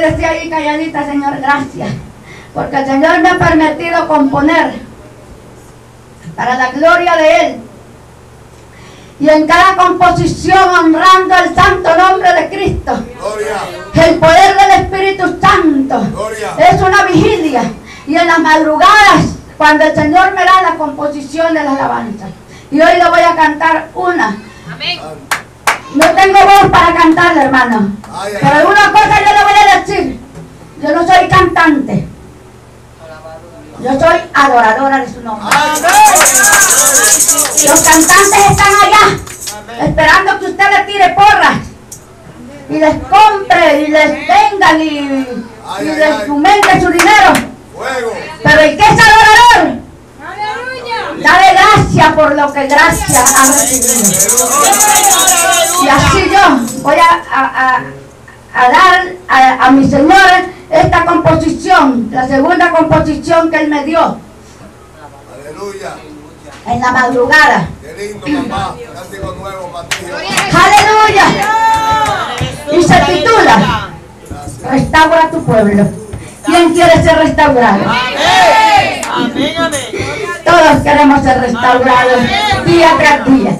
le decía ahí calladita, Señor, gracias. Porque el Señor me ha permitido componer para la gloria de Él. Y en cada composición honrando el santo nombre de Cristo. Gloria. El poder del Espíritu Santo. Gloria. Es una vigilia. Y en las madrugadas, cuando el Señor me da la composición de la alabanza. Y hoy le voy a cantar una. Amén. No tengo voz para cantarle, hermano. Ay, ay, Pero ay. una cosa yo le voy a decir. Yo no soy cantante. Yo soy adoradora de su nombre. Los cantantes están allá, esperando que usted les tire porras. Y les compre, y les vengan, y, les ay. aumente su dinero. Pero el que es adorador, dale gracias por lo que gracia ha recibido. Y así yo voy a, a- a- a dar a, a mi Señor esta composición, la segunda composición que Él me dio Aleluya. en la madrugada. Qué lindo, papá. Cántico nuevo para ti. Aleluya. Y se titula Restaura tu pueblo. ¿Quién quiere ser restaurado? Amén, amén. Todos queremos ser restaurados día tras día.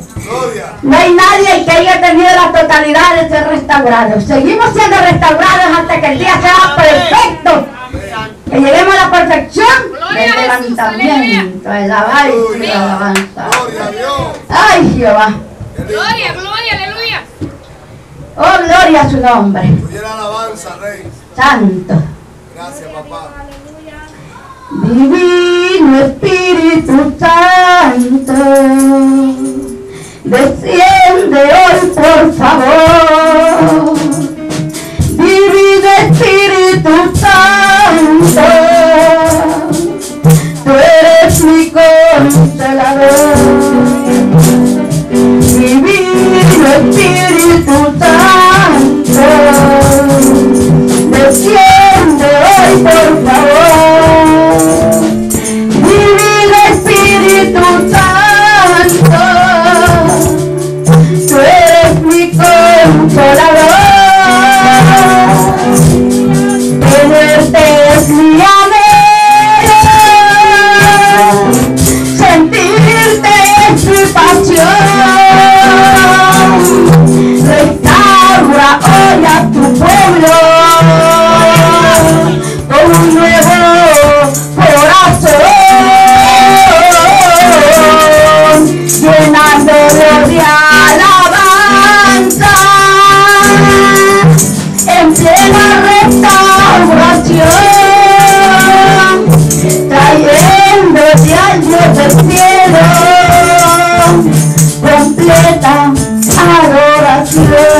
No hay nadie que haya tenido la totalidad de ser restaurado. Seguimos siendo restaurados hasta que el día sea perfecto. Que lleguemos a la perfección del levantamiento, el alabanza y la alabanza. Gloria a Dios. Ay Jehová. Gloria, gloria, aleluya. Oh, gloria a su nombre. La. Santo. Gracias, papá. Divino Espíritu Santo, desciende hoy por favor. Completa adoración.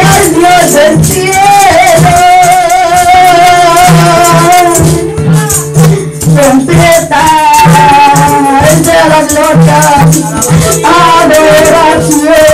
completa de la gloria, adoración.